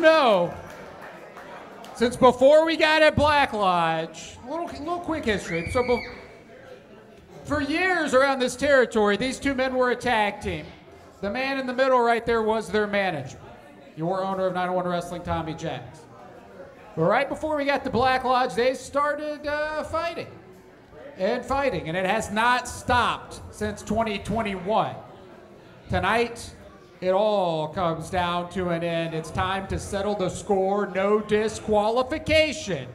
know, since before we got at Black Lodge, a little, little quick history. So, be- for years around this territory, these two men were a tag team. The man in the middle right there was their manager, your owner of 901 Wrestling, Tommy Jax. But right before we got to Black Lodge, they started uh, fighting and fighting, and it has not stopped since 2021. Tonight, it all comes down to an end. It's time to settle the score. No disqualification.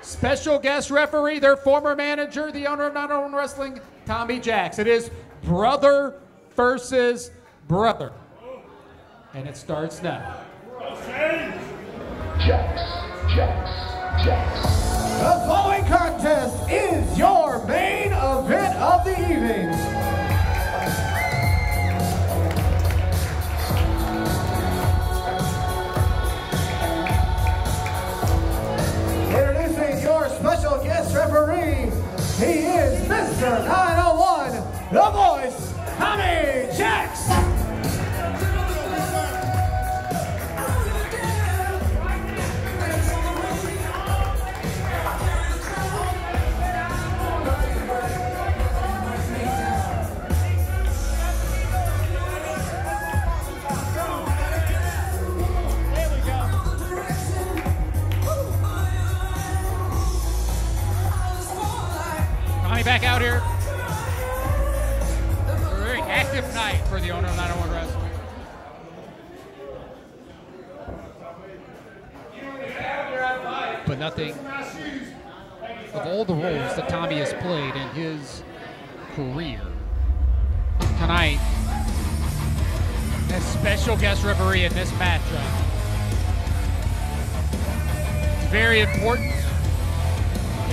Special guest referee, their former manager, the owner of 901 Wrestling, Tommy Jax. It is brother versus brother. And it starts now. Back out here. A very active night for the owner of 901 Wrestling. But nothing of all the roles that Tommy has played in his career. Tonight, as special guest referee in this matchup. It's very important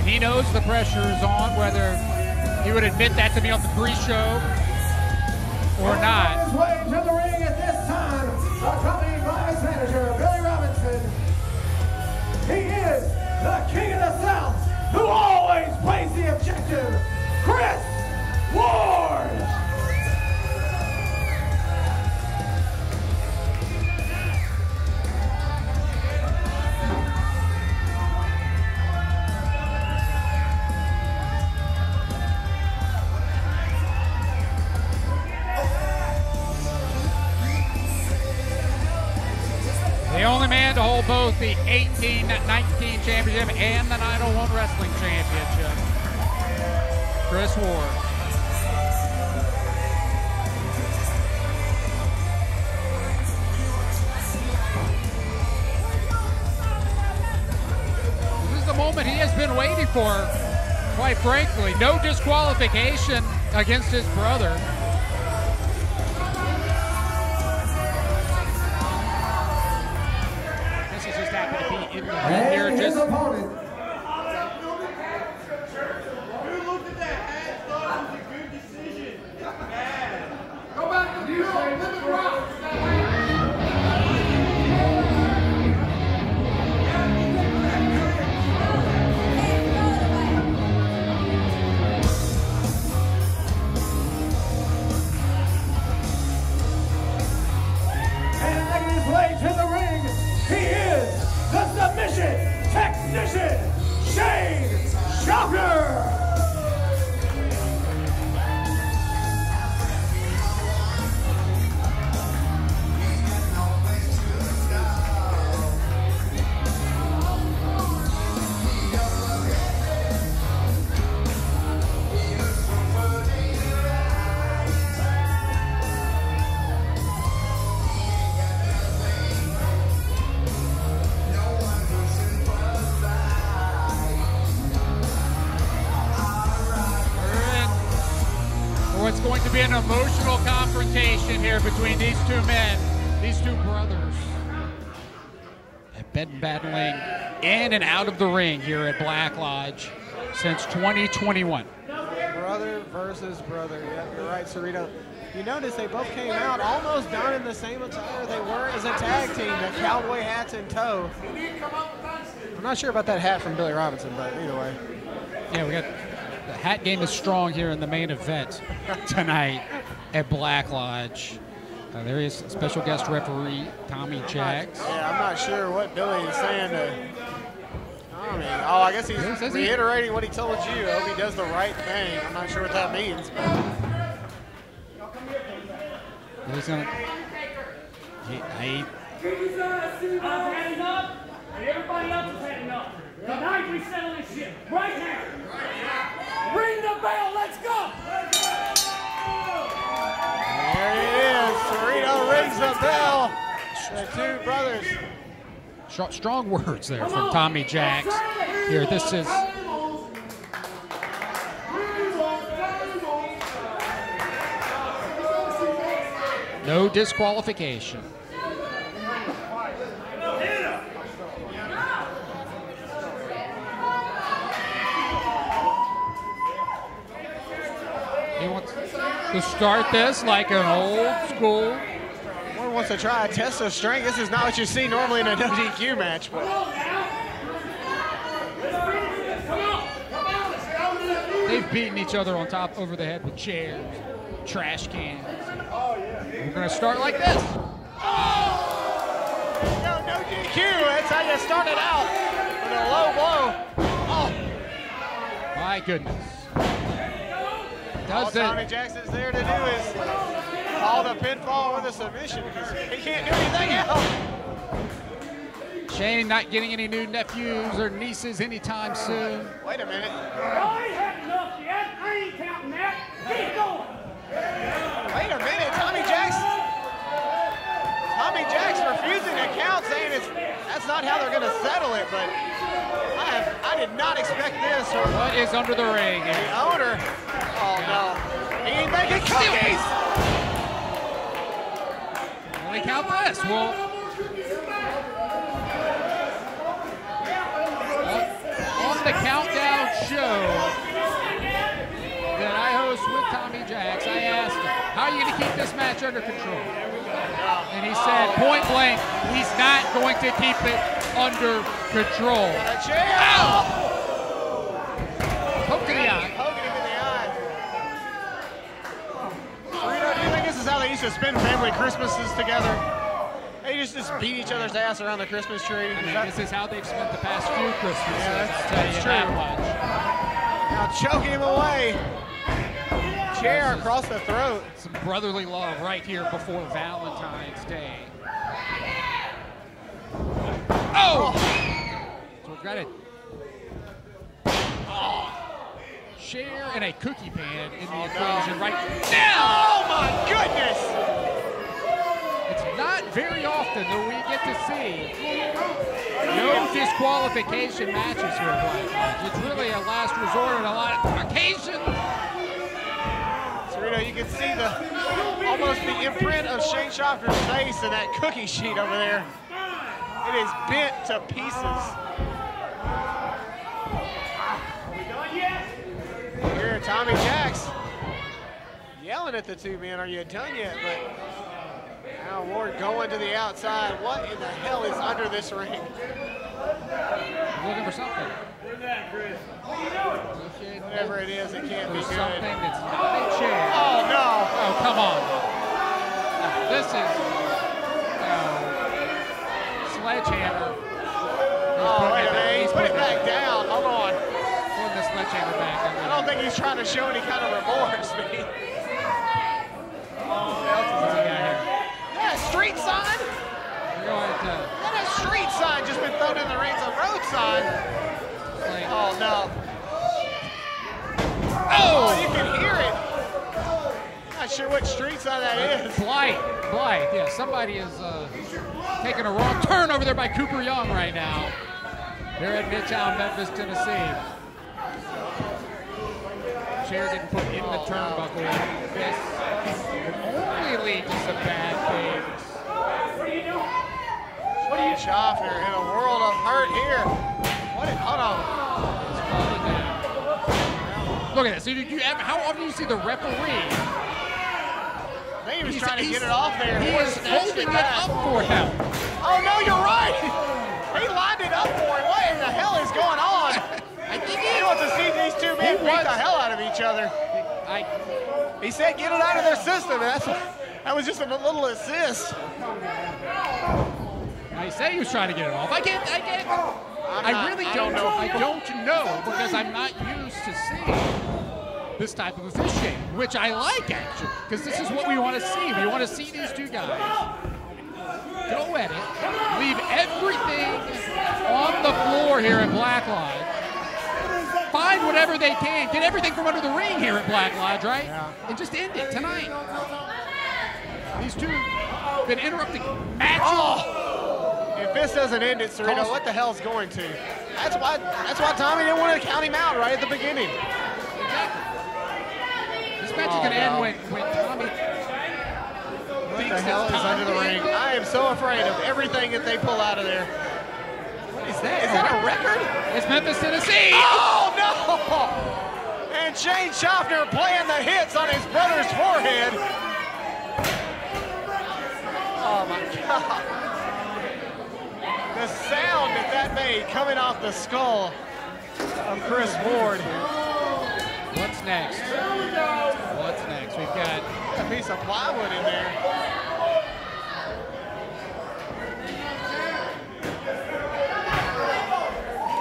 he knows the pressure is on, whether he would admit that to me on the pre-show or not. On his way to the ring at this time, accompanied by his manager, Billy Robinson. He is the king of the both the 18-19 championship and the 901 wrestling championship. Chris Ward. This is the moment he has been waiting for, quite frankly. No disqualification against his brother. To be in the ring here. His Just here between these two men, these two brothers. Have been battling in and out of the ring here at Black Lodge since 2021. Brother versus brother. Yeah, you're right, Cerrito. You notice they both came out almost done in the same attire they were as a tag team, the cowboy hats in tow. I'm not sure about that hat from Billy Robinson, but either way. Yeah, we got the hat game is strong here in the main event tonight at Black Lodge. Uh, there is special guest referee Tommy Jax. Yeah, I'm not sure what Billy is saying to. I mean, oh, I guess he's He says he- reiterating what he told you. I hope he does the right thing. I'm not sure what that means. But He's gonna. He, he, I'm handing up, and everybody else is handing up. Tonight we settle this shit. Right now. Ring the bell. Let's go. There he is. Cerrito rings the bell. The two brothers. Str- strong words there from Tommy Jax. Here, this is. No disqualification. He wants to start this like an old school. One wants to try a test of strength. This is not what you see normally in a no DQ match. But They've beaten each other on top over the head with chairs, trash cans. We're gonna start like this. no, no DQ. That's how you started out with a low blow. Oh, My goodness. All Does Tommy? Jackson's there to do is all the pinfall with a submission because he can't do anything else. Shane not getting any new nephews or nieces anytime soon. Wait a minute. I ain't had enough yet. I ain't counting that. Keep going. Wait a minute. Tommy Jackson. Tommy Jax refusing to count, saying it's that's not how they're going to settle it. But I have I did not expect this. Or What is under the ring? the owner. Oh no. He ain't making cookies. They count this? Well, on the countdown show that I host with Tommy Jax, I asked him, "How are you going to keep this match under control?" And he said, point blank, he's not going to keep it under control chair. Poke to the eye. Poking him in the eye. Rito, do you think this is how they used to spend family Christmases together? They just just beat each other's ass around the Christmas tree. I mean, that- this is how they've spent the past few Christmases. Yeah, that's- I'll tell that's you true. that much. now choking him away. Chair across the throat. Some brotherly love right here before Valentine's Day. Oh! oh! So we've got a share and a cookie pan in the oh, equation right oh, now. Oh my goodness! It's not very often that we get to see no disqualification matches here at Black. It's really a last resort on a lot of occasions. Cerrito, you can see the almost the imprint of Shane Shoffner's face in that cookie sheet over there. It is bent to pieces. Here, Tommy Jax yelling at the two men, are you done yet? But now Ward going to the outside. What in the hell is under this ring? Looking for something. Whatever it is, it can't be For good. something that's not a chair. Oh no! Oh, come on. This is no. Sledgehammer. Oh, wait a minute. He's putting it back sledgehammer back. I don't think he's trying to show any kind of remorse, man. What else is What's he here? Yeah, street sign. We're going to That a street sign just been thrown in the ring. It's a road sign. play. Oh no. Oh! Oh, you can hear it. Not sure what street sign that is. Blight. Blight. Yeah, somebody is uh, taking a wrong turn over there by Cooper Young right now. They're at Midtown, Memphis, Tennessee. Chair didn't put in the oh, turnbuckle. This would only lead to some bad things. Shane Shoffner in a world of hurt here. What? Is, hold on. Look at this. Did you how often do you see the referee? I think he was He's- trying to get it off there. He is holding it up for him. Oh no, you're right. He lined it up for him. What in the hell is going on? I think He wants to see these two men beat the hell out of each other. I, He said get it out of their system. That's That was just a little assist. I say he was trying to get it off. I can't. I can't. I not- really I don't know. I don't know because I'm not used to seeing this type of officiating, which I like actually, because this is what we want to see. We want to see these two guys go at it, leave everything on the floor here at Black Lodge, find whatever they can, get everything from under the ring here at Black Lodge, right? And just end it tonight. These two have been interrupting matches. Oh. If this doesn't end it, Serena, Calls- what the hell's going to? That's why. That's why Tommy didn't want to count him out right at the beginning. Exactly. This match Oh, is gonna end no. when, when Tommy What the hell is under the ring? end. I am so afraid of everything that they pull out of there. What is that? Is that a record? It's Memphis, Tennessee. Oh And Shane Shoffner playing the hits on his brother's forehead. Oh my God! The sound that that made coming off the skull of Chris Ward. What's next? What's next? We've got A piece of plywood in there.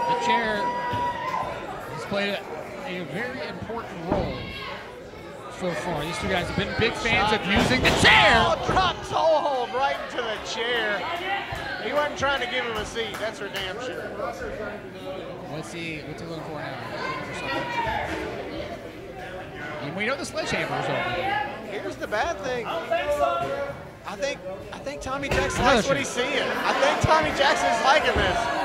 the chair. Has played a, a very important role so far. These two guys have been big fans of using the chair. Oh, drop toe hold right into the chair. He wasn't trying to give him a seat. That's for damn sure. What's he? What's he looking for now? And we know the sledgehammer is over there. Here's the bad thing. I think I think Tommy Jackson Another likes what he's seeing. I think Tommy Jackson's liking this.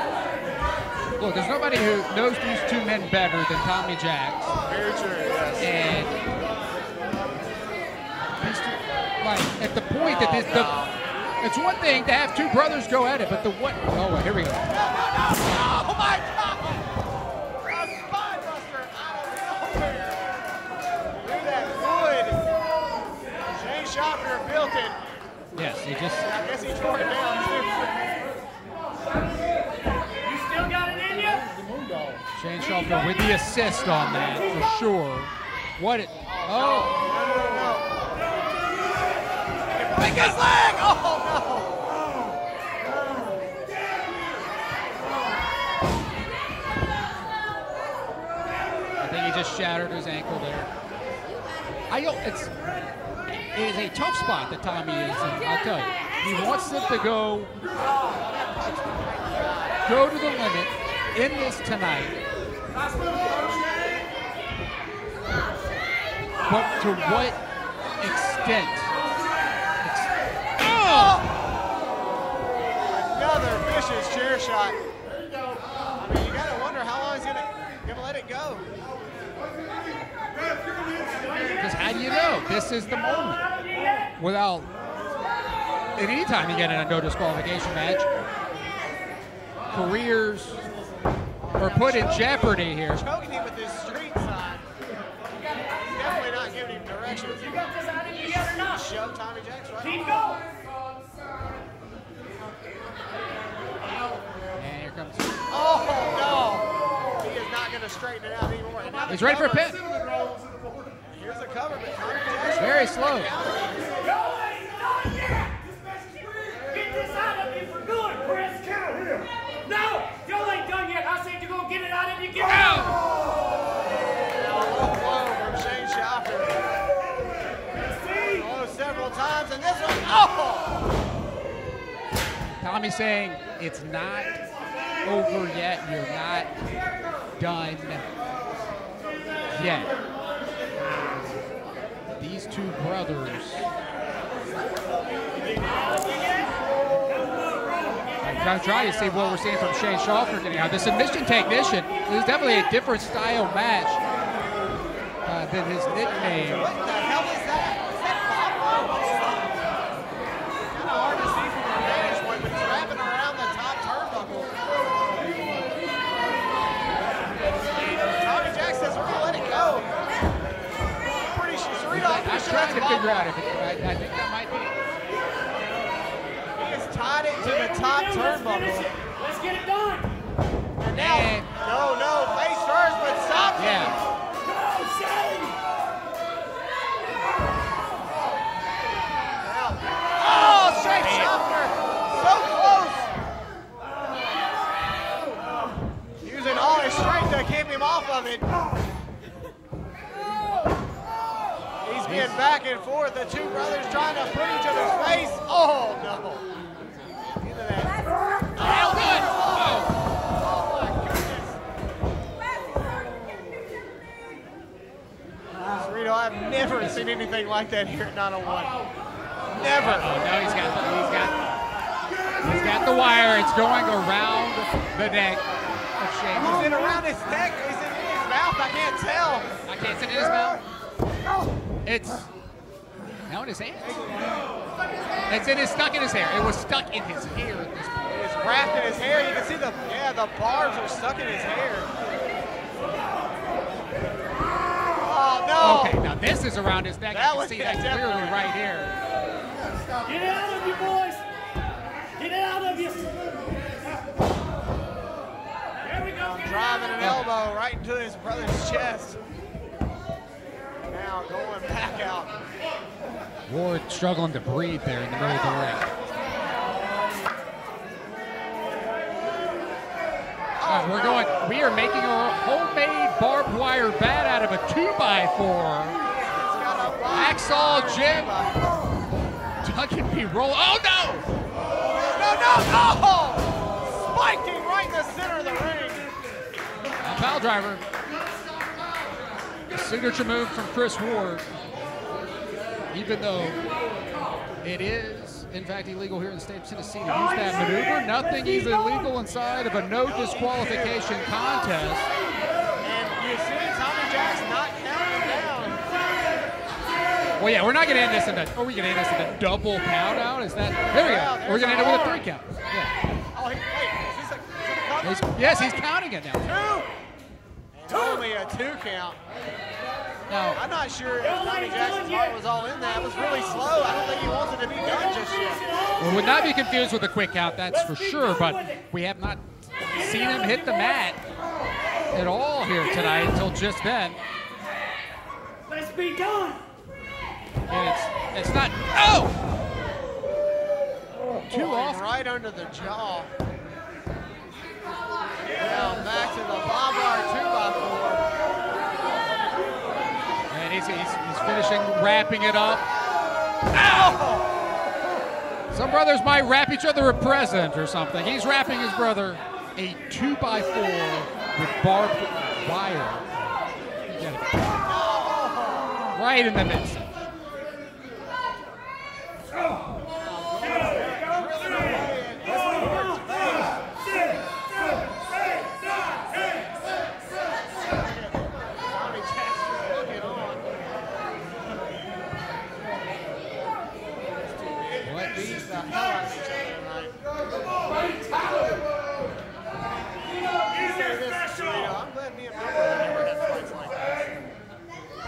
Look, there's nobody who knows these two men better than Tommy Jax. Very true. Yes. And two, like at the point that this, the, it's one thing to have two brothers go at it, but the what? Oh, here we go. Oh my God! A spine out of nowhere. Through that wood. Shane Shoffner built it. Yes, he just I guess he tore it down too. You still got it in you? Shane Shoffner with the assist on that for sure. What? It, oh, Pick his leg! Oh no. I think he just shattered his ankle there. I don't. It's it is a tough spot that Tommy is in. I'll tell you. He wants them to go go to the limit in this tonight. But to what extent? Ex- oh! no! Another vicious chair shot. I mean, you gotta wonder how long he's gonna gonna let it go. Because how do you know this is the moment? Without, at any time you get in a no disqualification match, careers are put in jeopardy here. Choking him with his street sign. Definitely not giving him directions. You got this out of you yet or not? Shove Tommy Jax right Keep going. And here comes. Oh no! He is not gonna straighten it out anymore. And now the He's ready for a cover. pin. Here's a cover, but Tommy Jax Very slow. Y'all ain't done yet. Get this out of you for good, Chris. No, y'all ain't done yet. I said you're gonna get it out of you. Get it out. Low blow from Shane Shoffner. Oh, several times, and this one, oh! Tommy saying it's not over yet. You're not done yet. These two brothers. I'm trying to see what we're seeing from Shane getting out. The submission technician is definitely a different style match uh, than his nickname. What the hell is that? Is that Bob? Kind of hard to see from the vantage point, but he's wrapping around the top turnbuckle. Tommy Jax says we're gonna let it go. Pretty sure, Serena, I'm I'm trying to figure out if it, top turnbuckle. Let's get it done. And now, and no, no, face first, but stop oh, him. Yeah. Off of it. He's being back and forth. The two brothers trying to put each other's face. Oh, seen anything like that here at 901. Never. Oh no, he's got the, he's got he's got the wire. It's going around the neck Is it around his neck? Is it in his mouth? I can't tell. I can't see it in his mouth. It's now in his hand. It's in his stuck in his hair. It was stuck in his hair at this point. It's wrapped in his hair. You can see the yeah, the barbs are stuck in his hair. Oh no! Okay, this is around his neck. That I can see yeah, that clearly definitely. right here. Get it out of you, boys. Get it out of you. There we go. Get Driving an elbow right into his brother's chest. Now going back out. Ward struggling to breathe there in the middle of the ring. Uh, we're going. We are making a homemade barbed wire bat out of a two by four. It's got a body. Hacksaw Jim. Duggan B. Roll. Oh no! No, no, no! Him right in the center of the ring. A pile driver. Signature move from Chris Ward. Even though it is, in fact, illegal here in the state of Tennessee to use that maneuver, nothing is illegal inside of a no disqualification contest. And you see Tommy Jax not counting down. Well, yeah, we're not going to end this in a. Are we going to end this in a double count out? Is that? There we Yeah, go. We're going to end it with a a three count. Yeah. Oh, he, wait, is this a, is it a? He's- yes, he's counting it now. Two. And only a two count. Now, I'm not sure if Tommy Jackson's heart was all in that. It was really slow. I don't think he wants it to be done just yet. we would not be confused with a quick count, that's for sure, but we have not seen him hit the mat at all here tonight until just then. Let's be done. And it's it's not. Oh! Too Going oh, off. Right under the jaw. Now back to the barbed wire two by four. And he's, he's, he's finishing wrapping it up. Ow! Some brothers might wrap each other a present or something. He's wrapping his brother a two by four with barbed wire. You get it. Right in the midsection. Tommy Jackson's looking on. What Beats the hell out of each other tonight. This, you know, I'm glad me and my brother never had fights like this. I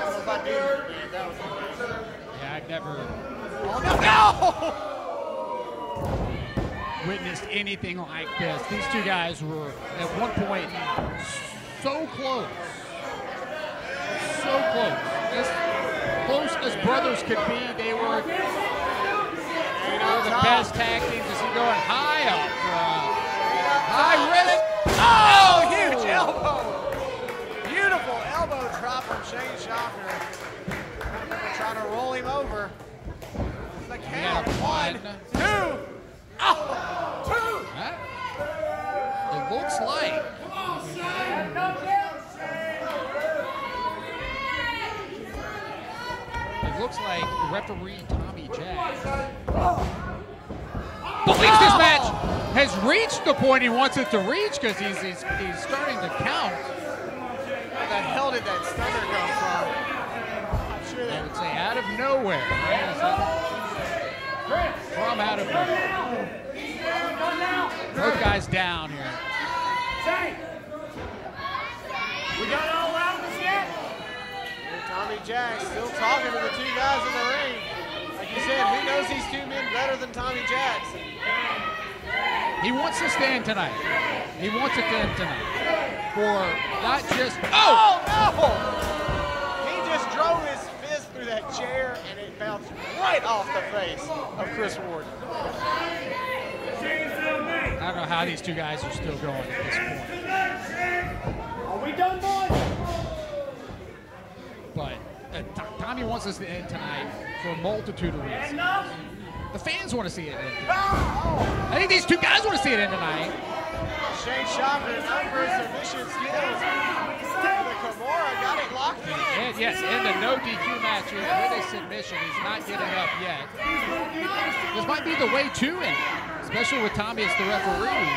don't know if I do, man. That was amazing. Yeah, I've never Oh, no! witnessed anything like this. These two guys were at one point so close. So close. As close as brothers could be, they were Ain't one on of the top. best tag teams to see going high up. Uh, high High risk. Oh, huge elbow. Beautiful drop from Shane Shoffner. Trying to roll him over. The count. One, two. Oh, two. Huh? It looks like it looks like referee Tommy Jack believes this match oh! has reached the point he wants it to reach because he's, he's he's starting to count. Where the hell did that stunner come from? I'm sure I would say out of nowhere. Right? From out of nowhere. Both guys down here. Say. We got all us yet? Tommy Jack still talking to the two guys in the ring. Like you said, who knows these two men better than Tommy Jackson? He wants to stand tonight. He wants it to end tonight. For not just oh! Oh no! He just drove his fist through that chair and it bounced right off the face of Chris Ward. I don't know how these two guys are still going at this point. Are we We done, boys? But uh, Tommy wants us to end tonight for a multitude of reasons. Enough. The fans want to see it end. I think these two guys want to see it end tonight. Shane for his submission skills. The Kimura got it locked in. And yes, in the no DQ match with a submission. He's not getting up yet. This might be the way to it, especially with Tommy as the referee.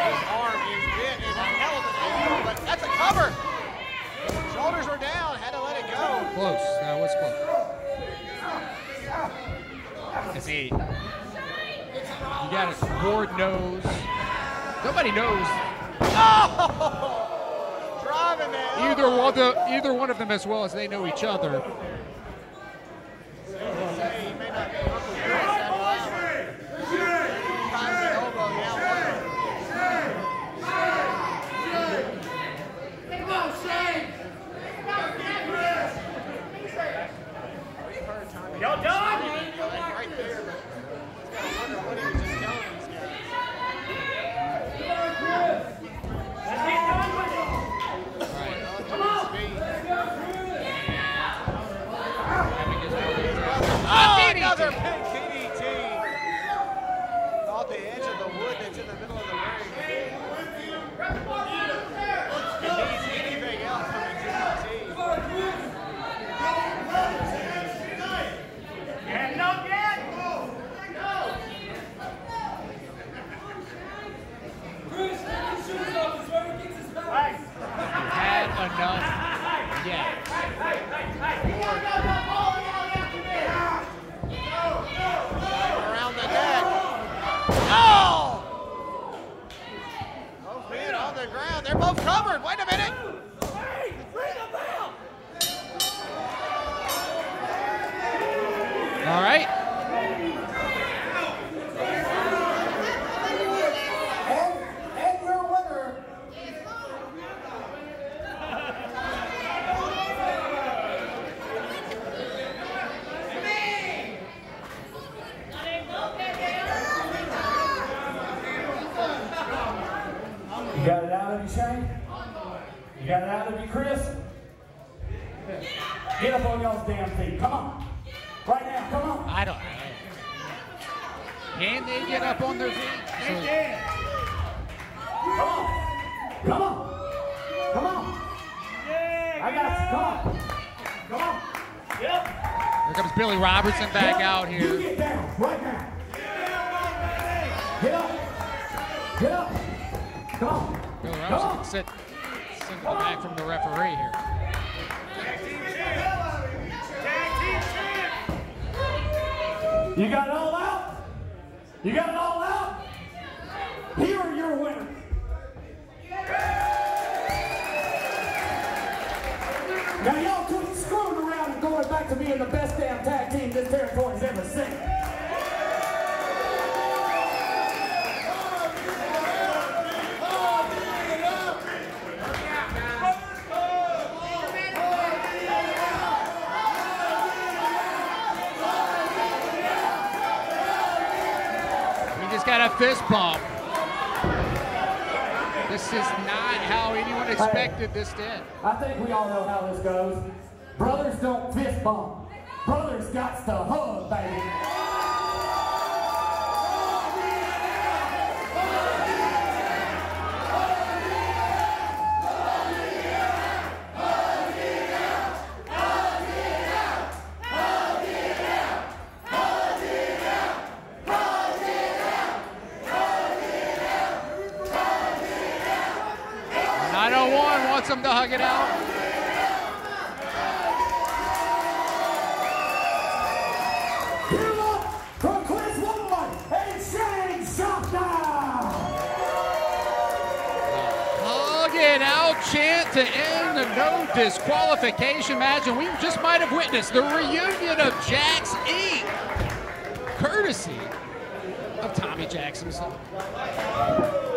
His arm is bit in a hell of an angle, but that's a cover. Shoulders were down, had to let it go. Close. That was close. Cause he, you got it. Ward knows. Nobody knows oh! Driving it. either one, of, either one of them as well as they know each other. Say he may not be Uncle Chris after that one. Ties the elbow down low. Y'all done? Right there, but he's got to wonder what he was just telling these guys. Let's get done with it. Come on. Ah, Oh, DDT. another big DDT. Off the edge of the wood that's in the middle of the ring. If he needs anything else from a DDT. You had enough yet? Hey, Had enough. Yeah. Around the neck. Oh! Both men on the ground. They're both covered. Wait a minute. hey, ring the bell. All right. And, and your winner, You got it out of you, Shane? You got it out of you, Chris? Get up on y'all's damn feet. Come on. Right now, come on. I don't know. Can they get up on their feet? So- Come on. Come on. Come on. I got you. Come on. Come on. Yep. Here comes Billy Robertson back out You here. get down right now. Get up. Get up. Come on. Billy Come Robertson on. can sit single back from the referee here. You got it all out? You got it all out? Here are your winners. Now y'all quit screwing around and going back to being the best damn tag team this territory's ever seen. Fist bump. This is not how anyone expected this to end. I think we all know how this goes. Brothers don't fist bump. Brothers got to hug, baby. Wants them to hug it out. From and Shane. Hug it out chant to end the no disqualification match, and we just might have witnessed the reunion of Jax Inc. Courtesy of Tommy Jackson himself.